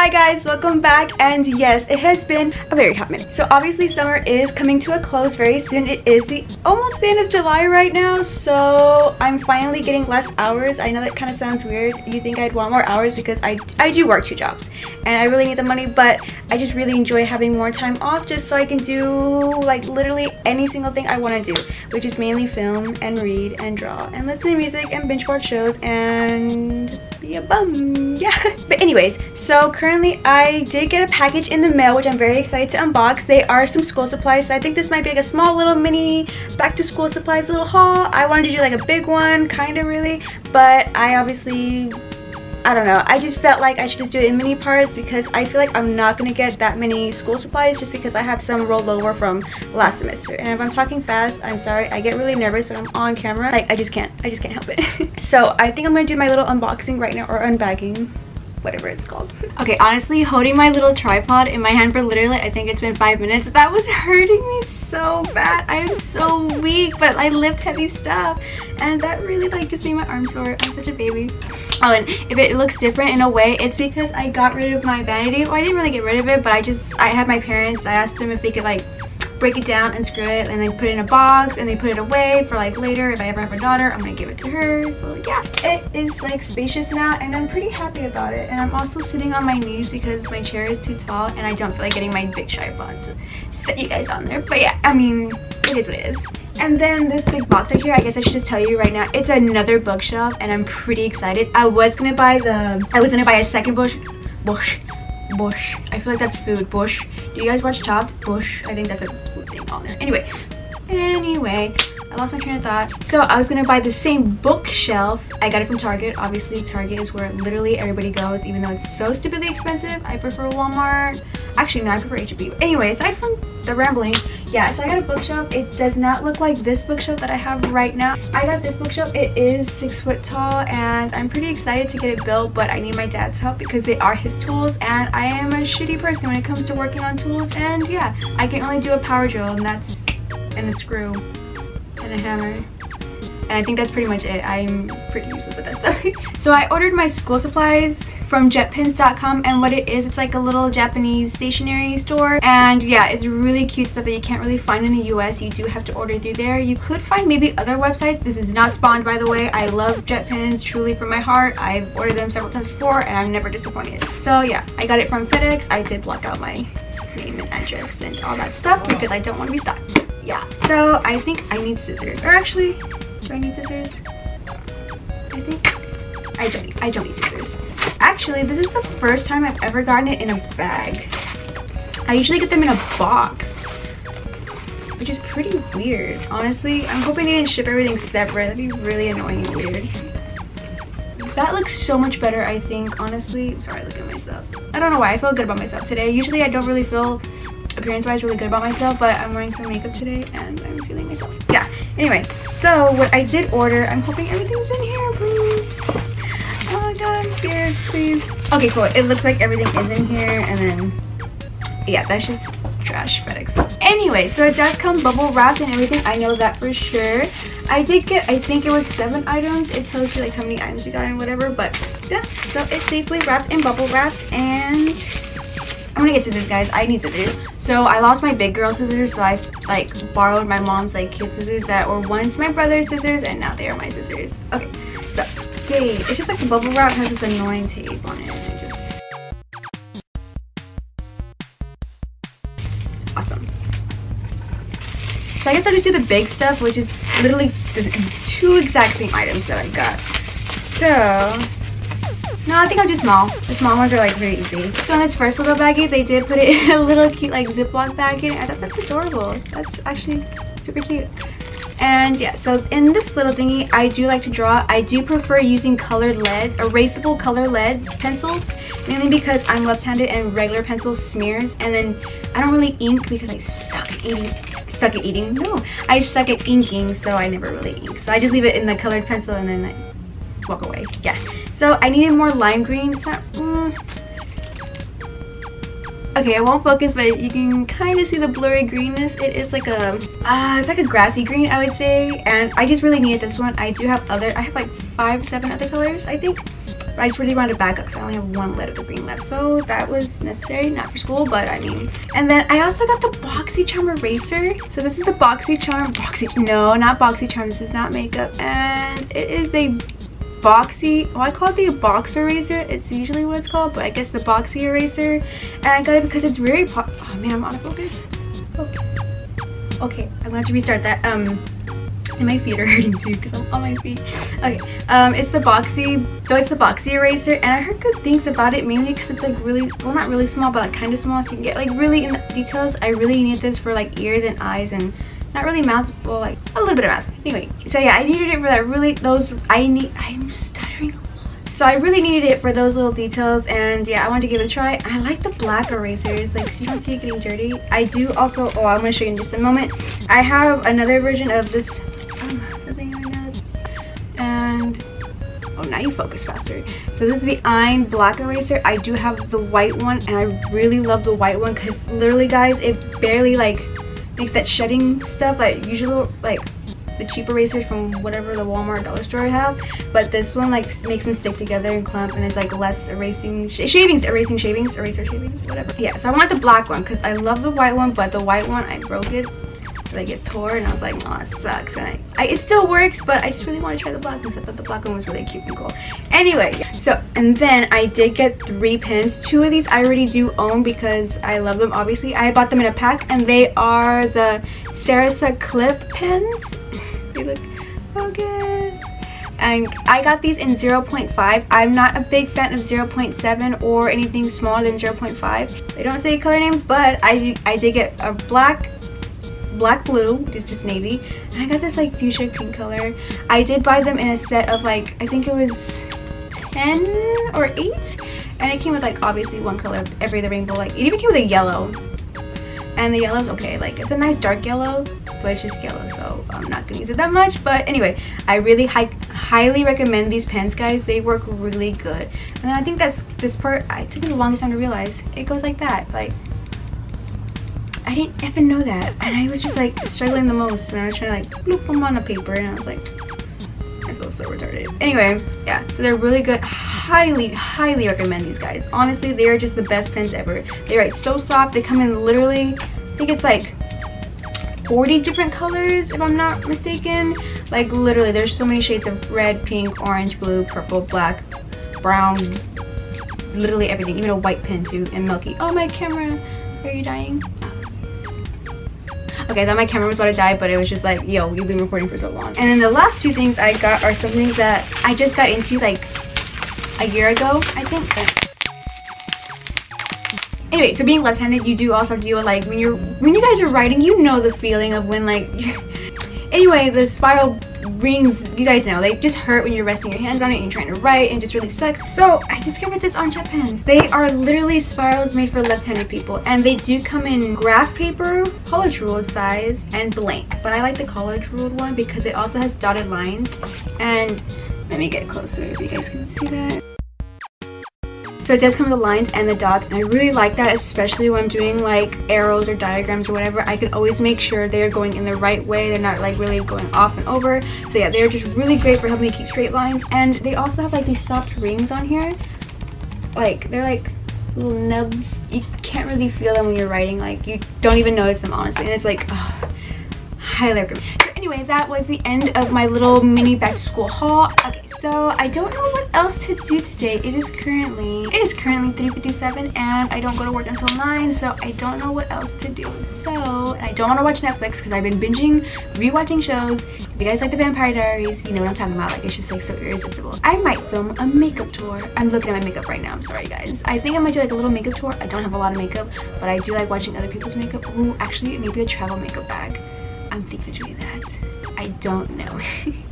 Hi guys, welcome back and yes, it has been a very hot minute. So obviously summer is coming to a close very soon. It is the almost the end of July right now, so I'm finally getting less hours. I know that kind of sounds weird. You think I'd want more hours because I, I do work two jobs and I really need the money, but I just really enjoy having more time off just so I can do like literally any single thing I want to do, which is mainly film and read and draw and listen to music and binge watch shows and a bum. Yeah. But anyways, so currently currently I did get a package in the mail which I'm very excited to unbox. They are some school supplies so I think this might be like a small little mini back to school supplies little haul. I wanted to do like a big one kind of really but I obviously I don't know. I just felt like I should just do it in mini parts because I feel like I'm not going to get that many school supplies just because I have some rolled over from last semester. And if I'm talking fast, I'm sorry. I get really nervous when I'm on camera. Like, I just can't. I just can't help it. so, I think I'm going to do my little unboxing right now or unbagging whatever it's called. Okay, honestly, holding my little tripod in my hand for literally, I think it's been five minutes, that was hurting me so bad. I am so weak, but I lift heavy stuff and that really like just made my arm sore. I'm such a baby. Oh, and if it looks different in a way, it's because I got rid of my vanity. Well, I didn't really get rid of it, but I just, I had my parents, I asked them if they could like break it down and screw it and then put it in a box and they put it away for like later if I ever have a daughter I'm gonna give it to her so yeah it is like spacious now and I'm pretty happy about it and I'm also sitting on my knees because my chair is too tall and I don't feel like getting my big tripod to set you guys on there but yeah I mean it is what it is and then this big box right here, I guess I should just tell you right now, it's another bookshelf and I'm pretty excited. I was gonna buy the, I was gonna buy a second bush, bush, bush. I feel like that's food, bush. Do you guys watch Chopped? Bush. I think that's a thing on there. Anyway, anyway, I lost my train of thought. So I was gonna buy the same bookshelf. I got it from Target. Obviously, Target is where literally everybody goes, even though it's so stupidly expensive. I prefer Walmart. Actually, no, I prefer H-E-B. Anyway, aside from the rambling, yeah, so I got a bookshelf. It does not look like this bookshelf that I have right now. I got this bookshelf. It is six foot tall, and I'm pretty excited to get it built, but I need my dad's help because they are his tools, and I am a shitty person when it comes to working on tools, and yeah, I can only do a power drill, and that's, and a screw, and a hammer. And I think that's pretty much it. I'm pretty useless at that stuff. so I ordered my school supplies from jetpens.com and what it is, it's like a little Japanese stationery store. And yeah, it's really cute stuff that you can't really find in the US. You do have to order through there. You could find maybe other websites. This is not spawned by the way. I love JetPens truly from my heart. I've ordered them several times before and I'm never disappointed. So yeah, I got it from FedEx. I did block out my name and address and all that stuff because I don't want to be stopped. Yeah, so I think I need scissors. Or actually, do I need scissors? I think I don't I don't need scissors. Actually, this is the first time I've ever gotten it in a bag. I usually get them in a box, which is pretty weird. Honestly, I'm hoping they didn't ship everything separate. That'd be really annoying and weird. That looks so much better, I think, honestly. Sorry, look at myself. I don't know why, I feel good about myself today. Usually I don't really feel appearance-wise really good about myself, but I'm wearing some makeup today and I'm feeling myself. Yeah, anyway, so what I did order, I'm hoping everything's in here, please. Oh my god, I'm scared, please. Okay, cool. It looks like everything is in here and then, yeah, that's just trash FedEx. Anyway, so it does come bubble wrapped and everything. I know that for sure. I did get, I think it was seven items. It tells you like how many items you got and whatever, but yeah. So it's safely wrapped and bubble wrapped and I'm gonna get scissors, guys. I need scissors. So I lost my big girl scissors, so I like borrowed my mom's like kid scissors that were once my brother's scissors, and now they are my scissors. Okay, so yay! It's just like the bubble wrap has this annoying tape on it. awesome. So I guess I'll just do the big stuff, which is literally the two exact same items that I got. So no, I think I'll do small. The small ones are like very easy. So in this first little baggie, they did put it in a little cute like Ziploc baggie. I thought that's adorable. That's actually super cute. And yeah, so in this little thingy, I do like to draw. I do prefer using colored lead, erasable color lead pencils, mainly because I'm left-handed and regular pencils smears. And then I don't really ink because I suck at eating. Suck at eating? No, I suck at inking, so I never really ink. So I just leave it in the colored pencil and then I walk away. Yeah. So I needed more lime green. Not, mm. Okay, I won't focus, but you can kind of see the blurry greenness. It is like a, uh, it's like a grassy green, I would say. And I just really needed this one. I do have other, I have like five, seven other colors, I think. But I just really wanted to back up because I only have one lid of the green left. So that was necessary, not for school, but I mean. And then I also got the BoxyCharm eraser. So this is the BoxyCharm, Boxy, no, not BoxyCharm, this is not makeup. And it is a boxy well i call it the box eraser it's usually what it's called but i guess the boxy eraser and i got it because it's very pop oh man i'm out of focus okay okay i'm gonna have to restart that um and my feet are hurting too because I'm on my feet. Okay, um, it's the Boxy, so it's the Boxy eraser, and I heard good things about it mainly because it's like really, well not really small, but like kind of small, so you can get like really in the details. I really need this for like ears and eyes and not really mouth, well like a little bit of mouth. Anyway, so yeah, I needed it for that really, those, I need, I'm stuttering. So I really needed it for those little details and yeah, I wanted to give it a try. I like the black erasers, like so you don't see it getting dirty. I do also, oh I'm going to show you in just a moment. I have another version of this, um, and oh now you focus faster. So this is the Ain black eraser. I do have the white one and I really love the white one because literally guys, it barely like makes that shedding stuff like usually like the cheap erasers from whatever the Walmart dollar store have but this one like makes them stick together and clump and it's like less erasing sh shavings erasing shavings eraser shavings whatever yeah so I want the black one because I love the white one but the white one I broke it like it tore and I was like, oh, that sucks. And I, I, it still works, but I just really want to try the black because I thought the black one was really cute and cool. Anyway, so, and then I did get three pens. Two of these I already do own because I love them, obviously. I bought them in a pack and they are the Sarasa Clip pens. they look so good. And I got these in 0.5. I'm not a big fan of 0.7 or anything smaller than 0.5. They don't say color names, but I, I did get a black black blue, is just navy. And I got this like fuchsia pink color. I did buy them in a set of like, I think it was 10 or 8. And it came with like obviously one color of every the rainbow. Like it even came with a yellow. And the yellow's okay. Like it's a nice dark yellow, but it's just yellow. So I'm not gonna use it that much. But anyway, I really hi highly recommend these pens guys. They work really good. And I think that's this part, I took me the longest time to realize. It goes like that. Like I didn't even know that. And I was just like struggling the most when I was trying to like bloop them on a paper and I was like, I feel so retarded. Anyway, yeah, they're really good. Highly, highly recommend these guys. Honestly, they are just the best pens ever. They write so soft. They come in literally, I think it's like 40 different colors if I'm not mistaken. Like literally, there's so many shades of red, pink, orange, blue, purple, black, brown, literally everything. Even a white pen too, and milky. Oh, my camera. Are you dying? Okay, I thought my camera was about to die, but it was just like, yo, you've been recording for so long. And then the last two things I got are something that I just got into like a year ago, I think. Anyway, so being left-handed, you do also deal with like when you're when you guys are writing, you know the feeling of when like anyway, the spiral rings, you guys know, they just hurt when you're resting your hands on it and you're trying to write and just really sucks. So I discovered this on JetPens. They are literally spirals made for left-handed people and they do come in graph paper, college ruled size, and blank. But I like the college ruled one because it also has dotted lines and let me get closer if you guys can see that. So it does come with the lines and the dots and I really like that especially when I'm doing like arrows or diagrams or whatever. I can always make sure they're going in the right way. They're not like really going off and over. So yeah, they're just really great for helping me keep straight lines. And they also have like these soft rings on here. Like they're like little nubs. You can't really feel them when you're writing. Like you don't even notice them honestly. And it's like, oh, highly recommend. Anyway, that was the end of my little mini back to school haul. Okay, so I don't know what else to do today. It is currently, it is currently 3.57 and I don't go to work until 9, so I don't know what else to do. So, I don't want to watch Netflix because I've been binging, rewatching shows. If you guys like The Vampire Diaries, you know what I'm talking about. Like, it's just like so irresistible. I might film a makeup tour. I'm looking at my makeup right now. I'm sorry, guys. I think I might do like a little makeup tour. I don't have a lot of makeup, but I do like watching other people's makeup. Ooh, actually, maybe a travel makeup bag. I'm thinking of doing that. I don't know.